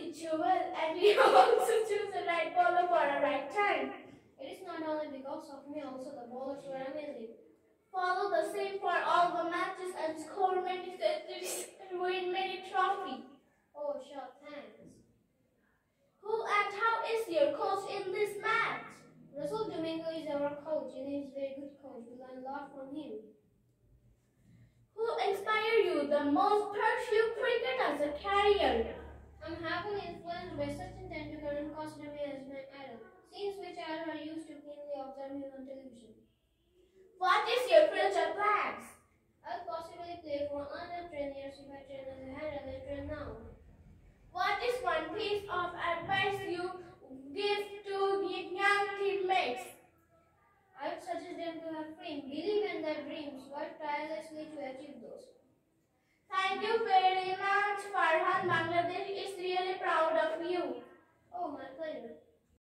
teach you and we also choose the right bowler for a right time. It is not only because of me, also the bowlers were amazing. Follow the same for all the matches and score many centuries and win many trophies. Oh, sure, thanks. Who and how is your coach in this match? Russell Domingo is our coach and he is a very good coach. We learn a lot from him. Who inspired you the most pursue cricket as a career? I'm heavily influenced by Sachin Tendulkar and consider me as my idol, since which I used to keenly observe him on television. What is your future plans? I'll possibly play for another 10 years if I train as a as I train now. What is one piece of advice you give to young teammates? I would suggest them to have faith, believe in their dreams, work tirelessly to achieve those. Thank you very much, Farhan. Bangladesh is really proud of